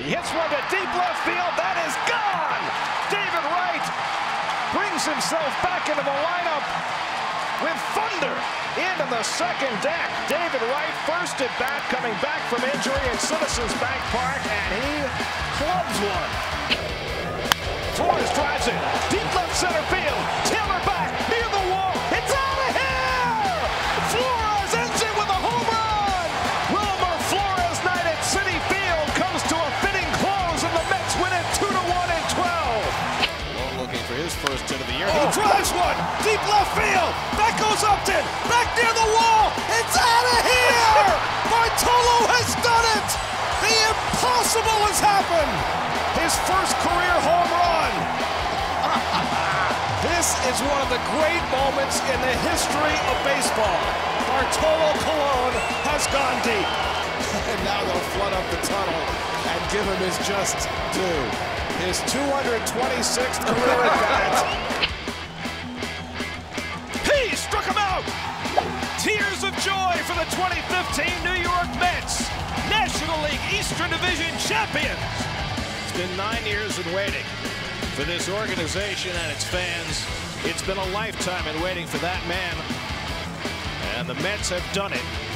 He hits one to deep left field. That is gone. David Wright brings himself back into the lineup with thunder into the second deck. David Wright, first at bat, coming back from injury at Citizens Bank Park, and he clubs one. Flores drives it. Deep left center field. Of the year. He drives one. Deep left field. Back goes Upton. Back near the wall. It's out of here! Bartolo has done it! The impossible has happened! His first career home run. this is one of the great moments in the history of baseball. Bartolo Colon has gone deep. And now they'll flood up the tunnel and give him his just due. His 226th career at bat. for the 2015 New York Mets, National League Eastern Division champions. It's been nine years in waiting for this organization and its fans. It's been a lifetime in waiting for that man. And the Mets have done it.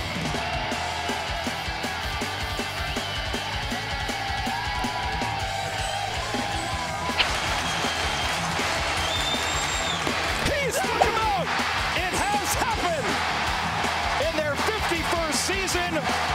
Season,